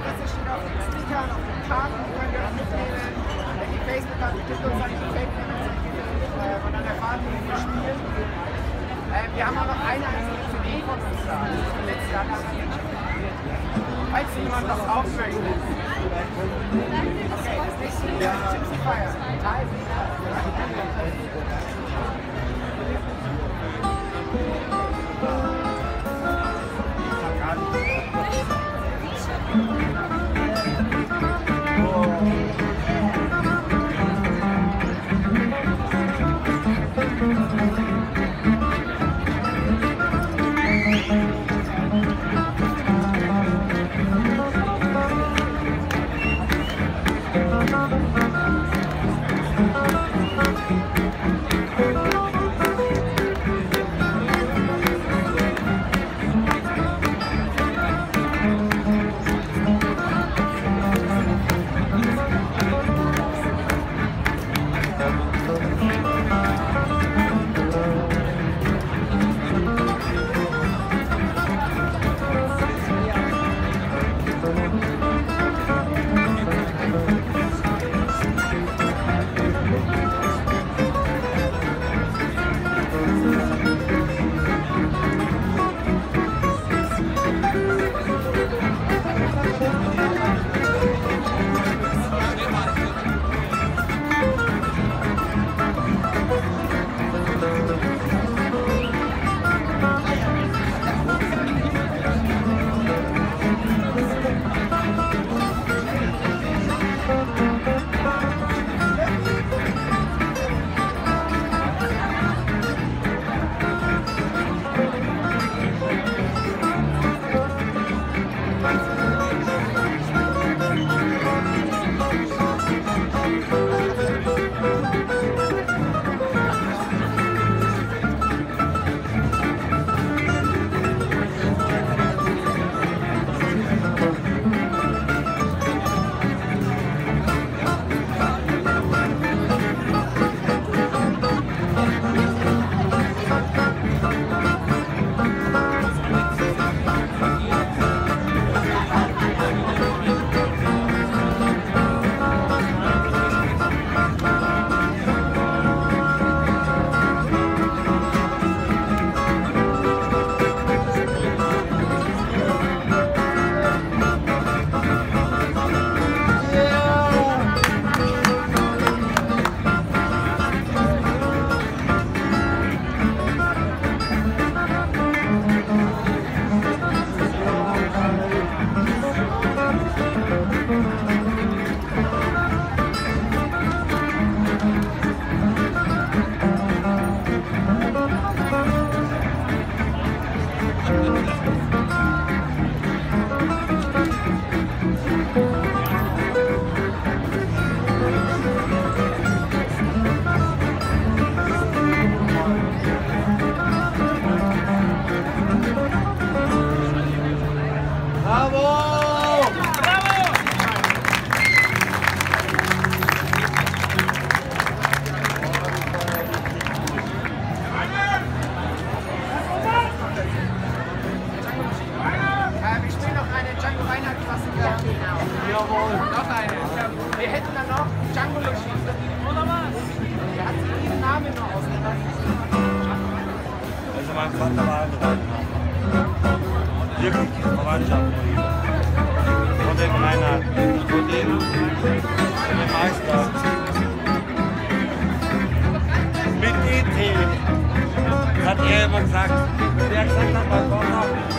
Adresse steht auf den Stickern, auf den Karten, die könnt ihr auch mitnehmen. Die Facebook-Karte gibt uns die Fake-News äh, und dann erfahren wir, wie wir spielen. Äh, wir haben auch noch eine einzige CD von uns da. Das ist die letzte. Falls jemand noch drauf möchte. Okay, das nächste ist Gypsy Fire. War dran. Wirklich Verwandtschaft von ihm. Von dem Reinhard, von dem, von dem Meister. Mit ET. Hat er immer gesagt. Wenn er gesagt hat, Vater,